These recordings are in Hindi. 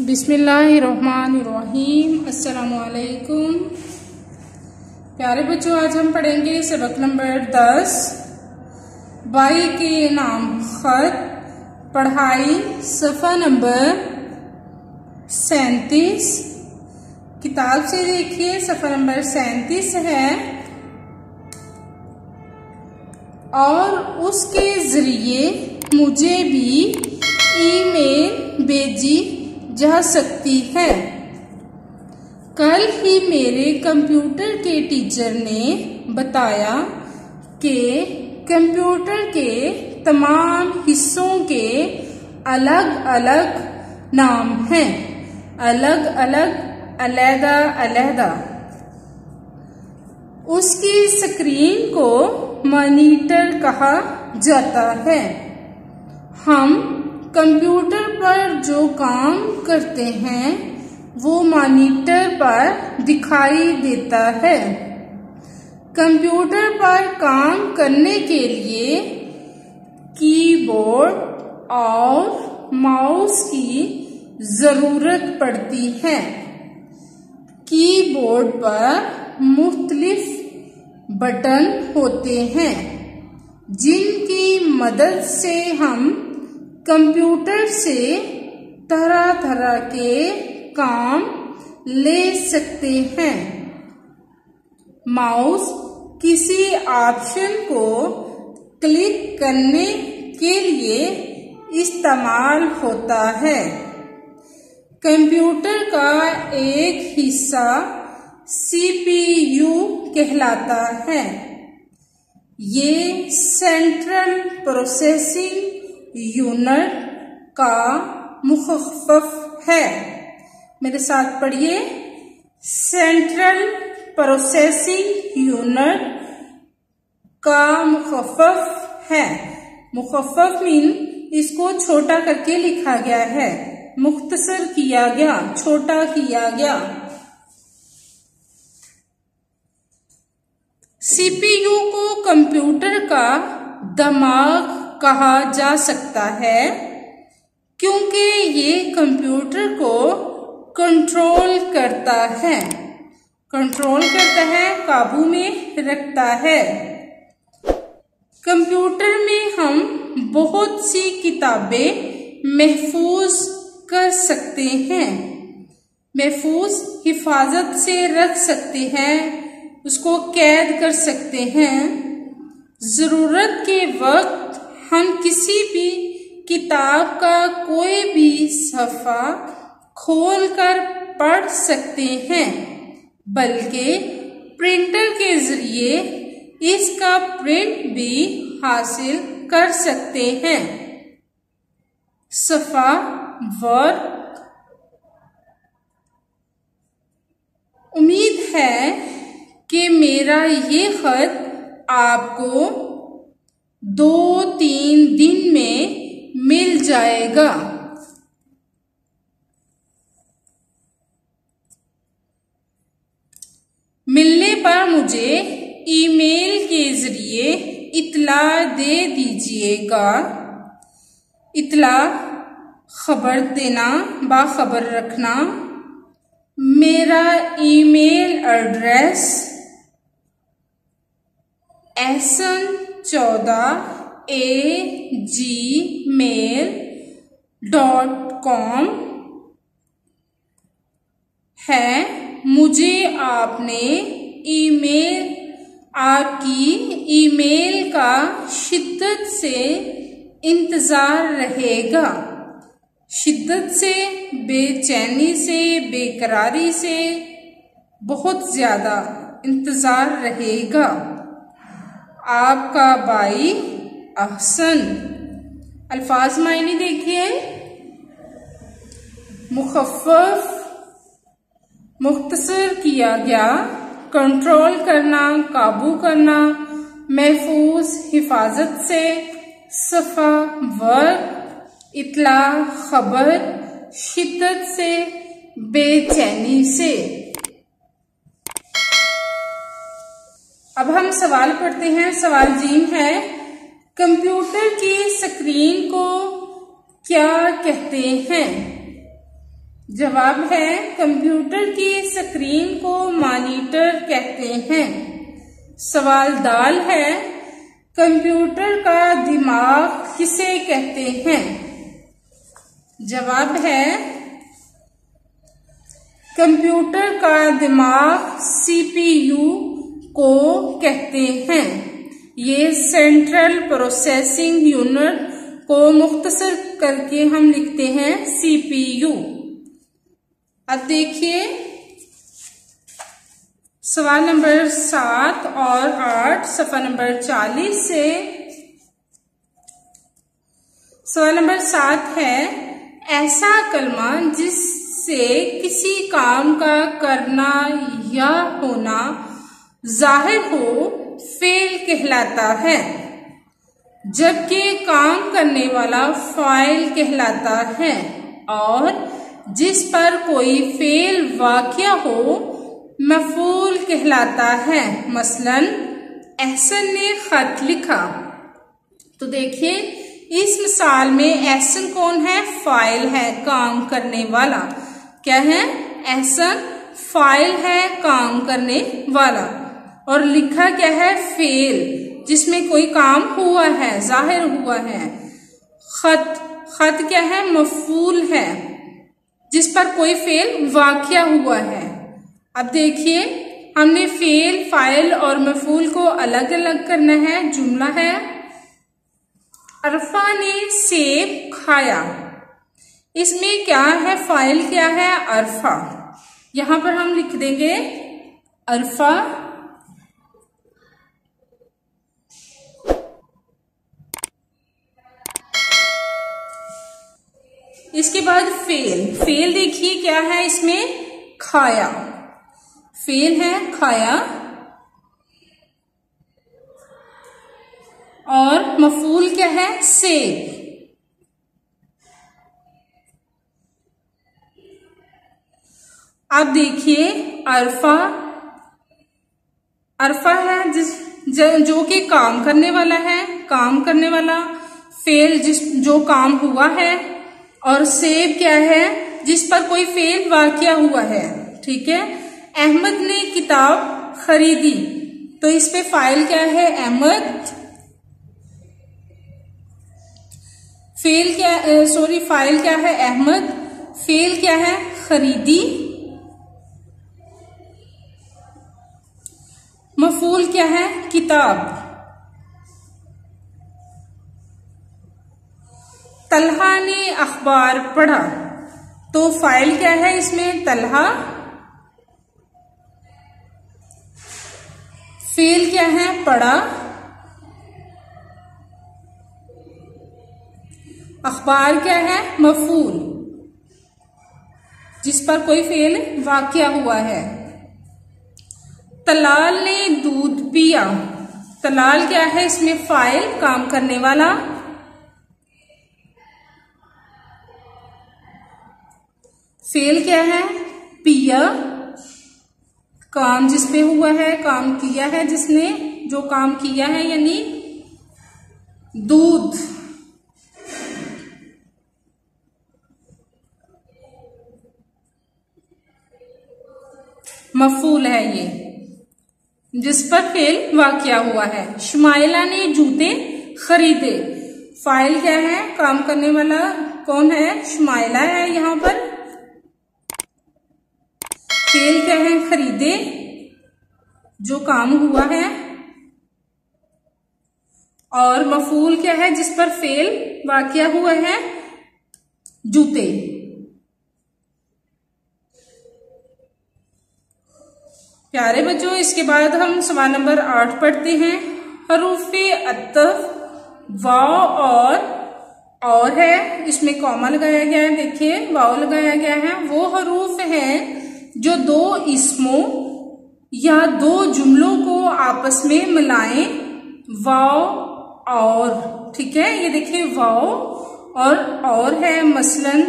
बिस्मिल्लाहिर्रहमानिर्रहीम। अस्सलामुअलैकुम। प्यारे बच्चों, आज हम पढ़ेंगे सबक नंबर दस। बाई के नाम खत, पढ़ाई, सफ़ा नंबर सैतीस। किताब से देखिए, सफ़ा नंबर सैतीस है। और उसके ज़रिए मुझे भी ईमेल भेजी जा सकती है। कल ही मेरे कंप्यूटर के टीचर ने बताया कि कंप्यूटर के तमाम हिस्सों के अलग अलग नाम हैं। अलग अलग, अलहदा अलहदा। उसकी स्क्रीन को मॉनिटर कहा जाता है। हम कंप्यूटर पर जो काम करते हैं, वो मॉनिटर पर दिखाई देता है। कंप्यूटर पर काम करने के लिए कीबोर्ड और माउस की ज़रूरत पड़ती है। कीबोर्ड पर मुख्तलिफ़ बटन होते हैं, जिनकी मदद से हम कंप्यूटर से तरह तरह के काम ले सकते हैं। माउस किसी ऑप्शन को क्लिक करने के लिए इस्तेमाल होता है। कंप्यूटर का एक हिस्सा सीपीयू कहलाता है। ये सेंट्रल प्रोसेसिंग यूनिट का मुखफ़ है। मेरे साथ पढ़िए। सेंट्रल प्रोसेसिंग यूनिट का मुखफ़ है। मुखफ़ मीन इसको छोटा करके लिखा गया है। मुख्तसर किया गया, छोटा किया गया। सीपीयू को कंप्यूटर का दिमाग कहा जा सकता है, क्योंकि ये कंप्यूटर को कंट्रोल करता है। कंट्रोल करता है, काबू में रखता है। कंप्यूटर में हम बहुत सी किताबें महफूज कर सकते हैं। महफूज हिफाजत से रख सकते हैं, उसको कैद कर सकते हैं। ज़रूरत के वक्त हम किसी भी किताब का कोई भी सफ़ा खोलकर पढ़ सकते हैं, बल्कि प्रिंटर के ज़रिए इसका प्रिंट भी हासिल कर सकते हैं। सफ़ा वर्क उम्मीद है कि मेरा ये खत आपको दो तीन दिन में मिल जाएगा। मिलने पर मुझे ईमेल के ज़रिए इतला दे दीजिएगा। इतला, खबर देना, बाखबर रखना। मेरा ईमेल एड्रेस एसन चौदह ए जी मेल डॉट कॉम है। मुझे आपने ईमेल, आपकी ईमेल का शिद्दत से इंतज़ार रहेगा। शिद्दत से, बेचैनी से, बेकरारी से बहुत ज़्यादा इंतज़ार रहेगा। आपका बाई अहसन। अल्फाज मायने देखिए। मुखफ़ मुख्तसर किया गया। कंट्रोल करना, काबू करना, महफूज, हिफाजत से, सफ़ा वर्क, इतला खबर, शिद्दत से, बेचैनी से। अब हम सवाल पढ़ते हैं। सवाल जीन है, कंप्यूटर की स्क्रीन को क्या कहते हैं? जवाब है, कंप्यूटर की स्क्रीन को मॉनिटर कहते हैं। सवाल दाल है, कंप्यूटर का दिमाग किसे कहते हैं? जवाब है, कंप्यूटर का दिमाग सीपीयू को कहते हैं। ये सेंट्रल प्रोसेसिंग यूनिट को मुख्तसर करके हम लिखते हैं सीपीयू अब देखिए, सवाल नंबर सात और आठ, सफ़ा नंबर चालीस से सवाल नंबर सात है, ऐसा कलमा जिससे किसी काम का करना या होना ज़ाहिर हो, फेल कहलाता है। जबकि काम करने वाला फ़ाइल कहलाता है और जिस पर कोई फेल वाक्य हो, मफूल कहलाता है। मसलन, एहसन ने खत लिखा। तो देखिए, इस मिसाल में एहसन कौन है? फ़ाइल है, काम करने वाला। क्या है? एहसन, फ़ाइल है, काम करने वाला। और लिखा क्या है? फेल, जिसमें कोई काम हुआ है, ज़ाहिर हुआ है। खत खत क्या है? मफूल है, जिस पर कोई फेल वाक्य हुआ है। अब देखिए, हमने फेल, फ़ाइल और मफूल को अलग अलग करना है। जुमला है, अरफा ने सेब खाया। इसमें क्या है? फ़ाइल क्या है? अरफा। यहाँ पर हम लिख देंगे अरफा इसके बाद फेल फेल देखिए क्या है इसमें? खाया. फेल है, खाया. और मफूल क्या है? सेब अब देखिए, अरफा. अरफा है जिस, जो कि काम करने वाला है, काम करने वाला. फेल जिस, जो काम हुआ है और सेब क्या है? जिस पर कोई फेल वाक्य हुआ है। ठीक है? अहमद ने किताब खरीदी। तो इस पे फ़ाइल क्या है? अहमद? फेल क्या सॉरी, फ़ाइल क्या है? अहमद? फेल क्या है? खरीदी। मफूल क्या है? किताब। तलहा ने अखबार पढ़ा। तो फ़ाइल क्या है इसमें? तलहा। फेल क्या है? पढ़ा। अखबार क्या है? मफूल। जिस पर कोई फेल वाक्य हुआ है। तलाल ने दूध पिया। तलाल क्या है? इसमें फ़ाइल काम करने वाला फेल क्या है? पिया। काम जिस पे हुआ है, काम किया है जिसने, जो काम किया है यानी दूध। मफूल है ये, जिस पर फेल वाक्य हुआ है। शुमाइला ने जूते खरीदे। फ़ाइल क्या है? काम करने वाला कौन है? शुमाइला है यहाँ पर। फेल क्या है, खरीदे, जो काम हुआ है। और मफूल क्या है, जिस पर फेल वाक्य हुआ है? जूते। प्यारे बच्चों, इसके बाद हम सवाल नंबर आठ पढ़ते हैं। हरूफ अतफ वाओ और और है। इसमें कॉमा लगाया गया है, देखिए, वाओ लगाया गया है। वो हरूफ है जो दो इसमों या दो जुमलों को आपस में मिलाएँ, वाओ, और। ठीक है? ये देखिए, वाओ और और है मसलन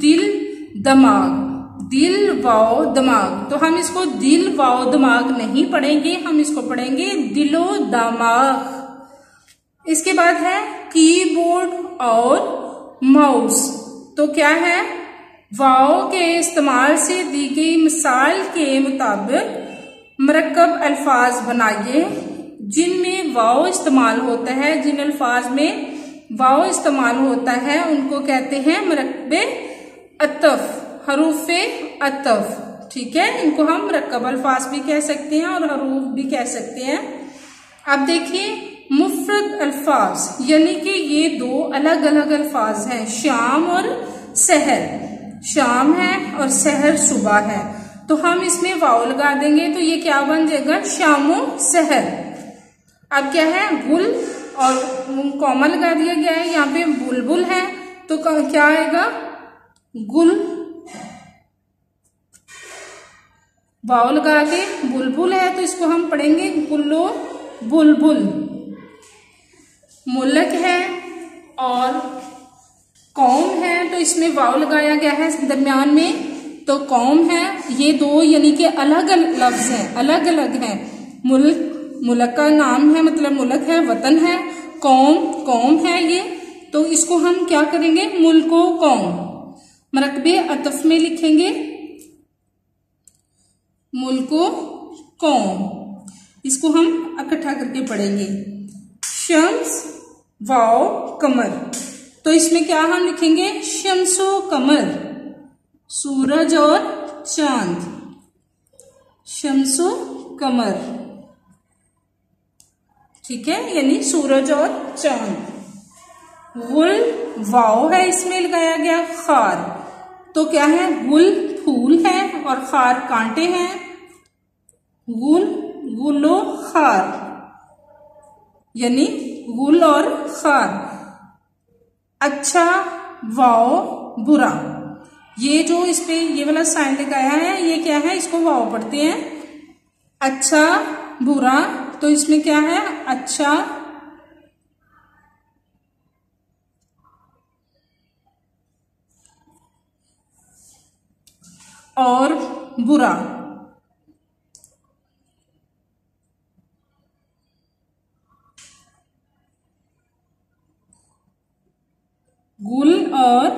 दिल, दमाग। दिल, वाओ, दिमाग। तो हम इसको दिल, वाओ, दिमाग नहीं पढ़ेंगे, हम इसको पढ़ेंगे दिलो, दिमाग। इसके बाद है कीबोर्ड और माउस। तो क्या है? वाओ के इस्तेमाल से दी गई मिसाल के मुताबिक मरकब अल्फाज बनाइए, जिनमें वाओ इस्तेमाल होता है, जिन अल्फाज में वाओ इस्तेमाल होता है, उनको कहते हैं मरकब अतफ, हरूफ अतफ। ठीक है? इनको हम मरकब अल्फाज भी कह सकते हैं और हरूफ भी कह सकते हैं। अब देखिए मुफरत अल्फाज, यानी कि ये दो अलग अलग अल्फाज हैं शाम और सहर शाम है और शहर सुबह है। तो हम इसमें वाव लगा देंगे तो ये क्या बन जाएगा? शामो शहर। अब क्या है? गुल और कॉमा लगा दिया गया है। यहाँ पे बुलबुल है। तो क्या आएगा? गुल। वाव लगा के बुलबुल है तो इसको हम पढ़ेंगे गुल्लो बुलबुल। मुलक है और कौम है तो इसमें वाव लगाया गया है दरमियान में। तो कौम है, ये दो यानी कि अलग लफ्ज हैं, अलग अलग हैं। मुल्क मुल्क का नाम है मतलब मुल्क है, वतन है। कौम कौम है ये। तो इसको हम क्या करेंगे? मुल्को कौम। मरकबे अतफ में लिखेंगे, मुल्को कौम। इसको हम इकट्ठा करके पढ़ेंगे। शम्स वाओ कमर। तो इसमें क्या हम लिखेंगे? शमसो कमर, सूरज और चाँद। शमसो कमर। ठीक है? यानी सूरज और चाँद। गुल वाओ है इसमें लगाया गया खार। तो क्या है? गुल फूल है और खार कांटे हैं। गुल, गुलो खार। यानी गुल और खार। अच्छा वाओ, बुरा। ये जो इस पे ये वाला साइन लगाया है, ये क्या है? इसको वाओ पढ़ते हैं। अच्छा बुरा तो इसमें क्या है? अच्छा और बुरा गुल और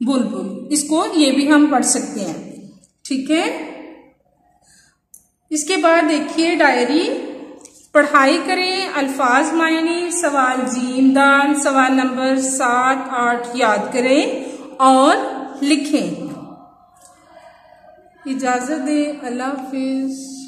बुलबुल इसको ये भी हम पढ़ सकते हैं। ठीक है? इसके बाद देखिए डायरी। पढ़ाई करें, अल्फाज मायने, सवाल जीम दान, सवाल नंबर सात, आठ याद करें और लिखें। इजाज़त दे। अल्लाह हाफिज।